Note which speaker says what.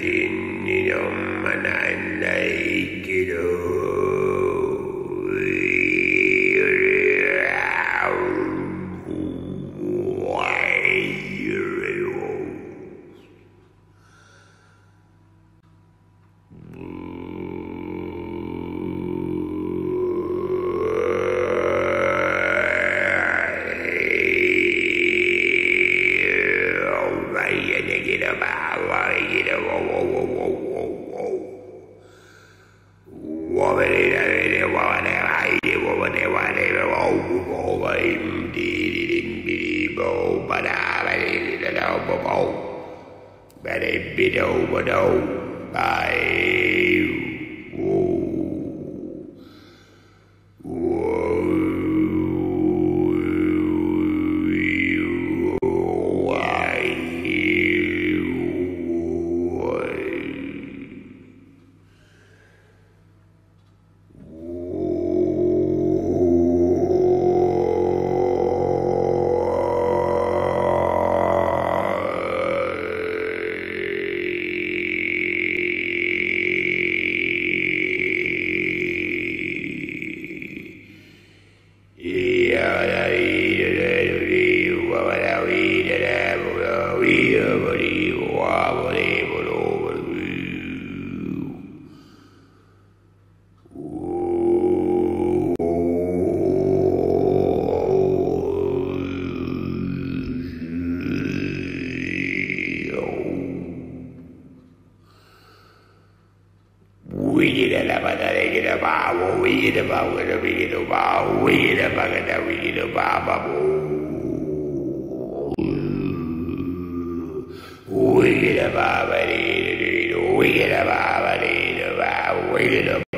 Speaker 1: In Dinium Manan. of all that a widow would by we are evil, I'm evil over you. We get a lot of money, get a bar, we get a bar, we get a bar, we get a bar, we get a bar, we get a bar, Wiggle-a-bob-a-dee-doo-doo, wiggle-a-bob-a-dee-doo-bob,